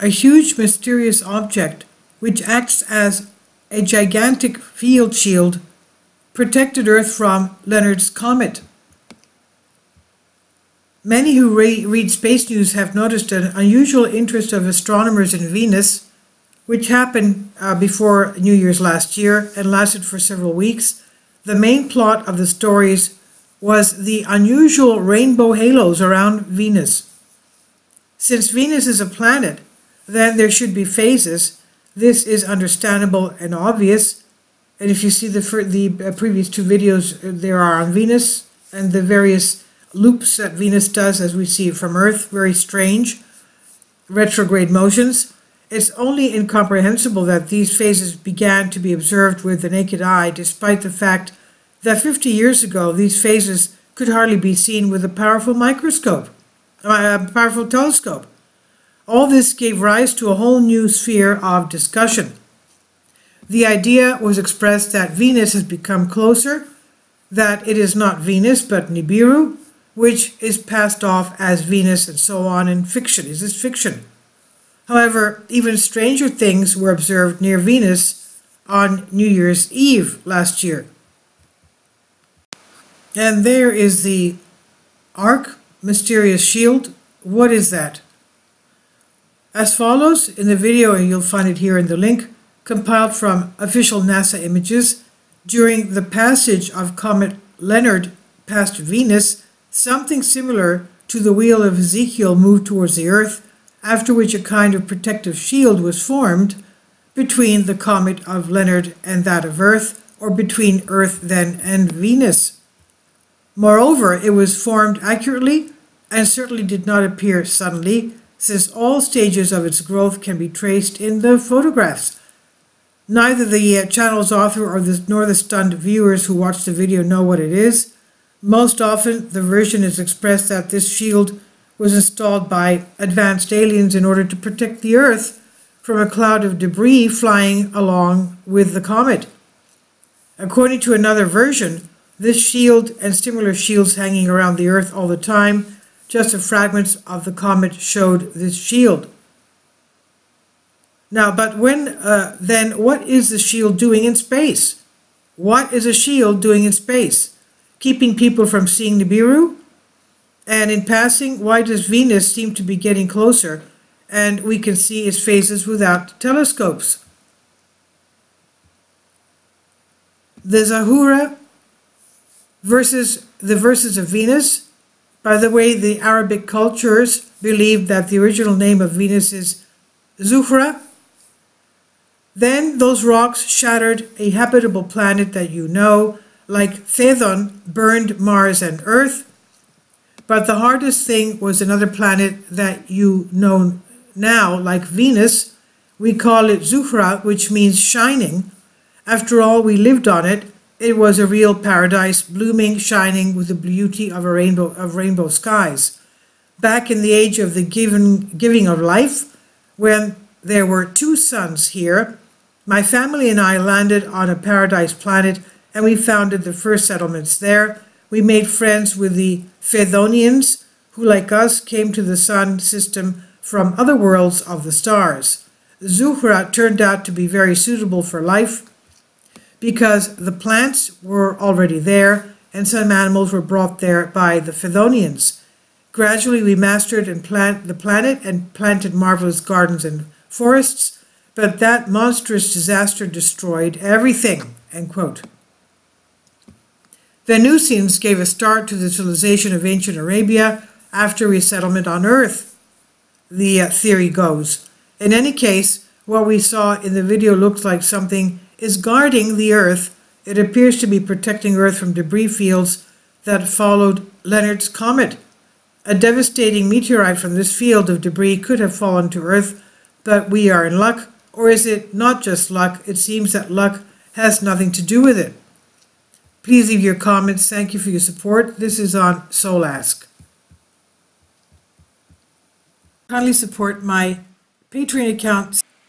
a huge mysterious object which acts as a gigantic field shield protected Earth from Leonard's comet. Many who re- read space news have noticed an unusual interest of astronomers in Venus, which happened uh, before New Year's last year and lasted for several weeks. The main plot of the stories was the unusual rainbow halos around Venus. Since Venus is a planet, then there should be phases. This is understandable and obvious. And if you see the, the uh, previous two videos, uh, there are on Venus and the various loops that Venus does as we see it from Earth, very strange, retrograde motions. It's only incomprehensible that these phases began to be observed with the naked eye, despite the fact that 50 years ago these phases could hardly be seen with a powerful microscope, a powerful telescope. All this gave rise to a whole new sphere of discussion. The idea was expressed that Venus has become closer, that it is not Venus but Nibiru, which is passed off as Venus and so on in fiction. Is this fiction? However, even stranger things were observed near Venus on New Year's Eve last year. And there is the Ark Mysterious Shield. What is that? As follows in the video, and you'll find it here in the link, compiled from official NASA images, during the passage of Comet Leonard past Venus, something similar to the wheel of Ezekiel moved towards the Earth, after which a kind of protective shield was formed between the comet of Leonard and that of Earth, or between Earth then and Venus. Moreover, it was formed accurately and certainly did not appear suddenly, since all stages of its growth can be traced in the photographs. Neither the uh, channel's author or the, nor the stunned viewers who watch the video know what it is. Most often, the version is expressed that this shield was installed by advanced aliens in order to protect the Earth from a cloud of debris flying along with the comet. According to another version, this shield and similar shields hanging around the Earth all the time just the fragments of the comet showed this shield. Now, but when, uh, then what is the shield doing in space? What is a shield doing in space? Keeping people from seeing Nibiru? And in passing, why does Venus seem to be getting closer and we can see its phases without telescopes? The Zahura versus the verses of Venus by the way, the Arabic cultures believed that the original name of Venus is Zuhra. Then those rocks shattered a habitable planet that you know, like Phaethon burned Mars and Earth. But the hardest thing was another planet that you know now, like Venus. We call it Zuhra, which means shining. After all, we lived on it it was a real paradise, blooming, shining with the beauty of a rainbow of rainbow skies. Back in the age of the given, giving of life, when there were two suns here, my family and I landed on a paradise planet and we founded the first settlements there. We made friends with the Phaethonians, who, like us, came to the sun system from other worlds of the stars. Zuhra turned out to be very suitable for life because the plants were already there and some animals were brought there by the Phaethonians. Gradually, we mastered and plant the planet and planted marvelous gardens and forests, but that monstrous disaster destroyed everything. End quote. Venusians gave a start to the civilization of ancient Arabia after resettlement on Earth, the uh, theory goes. In any case, what we saw in the video looks like something is guarding the Earth. It appears to be protecting Earth from debris fields that followed Leonard's comet. A devastating meteorite from this field of debris could have fallen to Earth, but we are in luck. Or is it not just luck? It seems that luck has nothing to do with it. Please leave your comments. Thank you for your support. This is on Soul Ask. Kindly support my Patreon account.